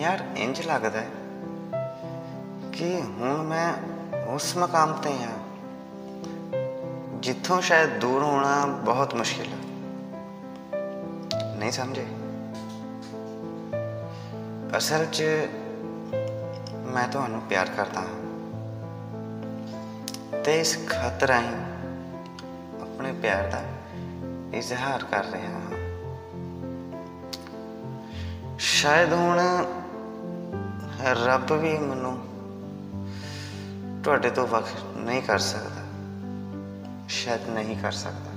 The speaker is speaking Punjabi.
ਯਾਰ ਇੰਜ ਲੱਗਦਾ ਹੈ ਕਿ ਹੁਣ ਮੈਂ ਉਸ ਮਕਾਮ ਤੇ ਹਾਂ, ਜਿੱਥੋਂ ਸ਼ਾਇਦ ਦੂਰ ਹੋਣਾ ਬਹੁਤ ਮੁਸ਼ਕਿਲ ਹੈ ਨਹੀਂ ਸਮਝੇ? ਅਸਲ 'ਚ ਮੈਂ ਤੁਹਾਨੂੰ ਪਿਆਰ ਕਰਦਾ ਹਾਂ ਤੇ ਇਸ ਖਤ ਰਾਹੀਂ ਆਪਣੇ ਪਿਆਰ ਦਾ ਇਜ਼ਹਾਰ ਕਰ ਰਿਹਾ ਹਾਂ। ਸ਼ਾਇਦ ਹੁਣ ਰੱਬ ਵੀ ਮੈਨੂੰ ਤੁਹਾਡੇ ਤੋਂ ਵੱਖ ਨਹੀਂ ਕਰ ਸਕਦਾ ਸ਼ਾਇਦ ਨਹੀਂ ਕਰ ਸਕਦਾ।